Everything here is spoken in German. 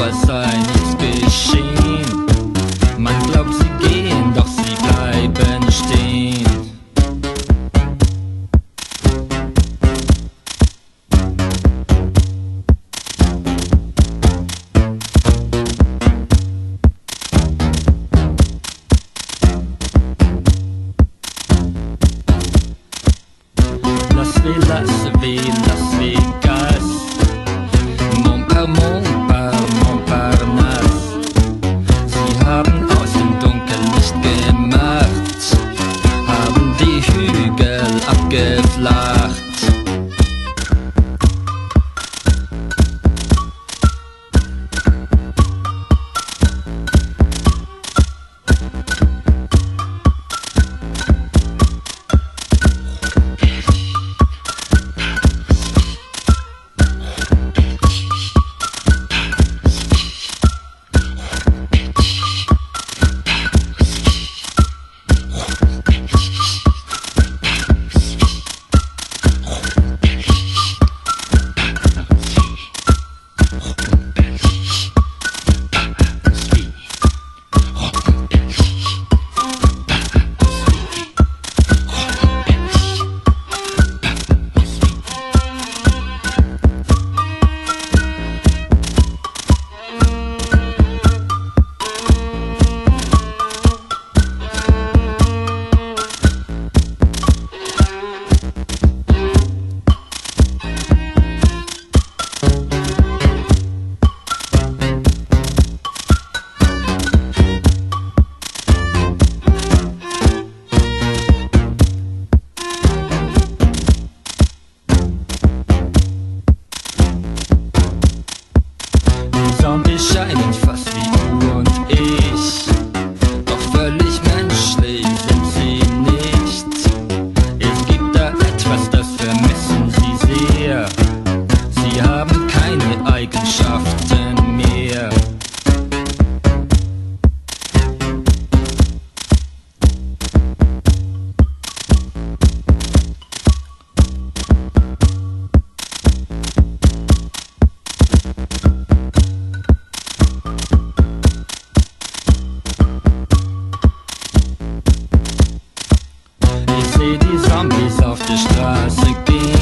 what's up? seh die Zombies auf der Straße gehen.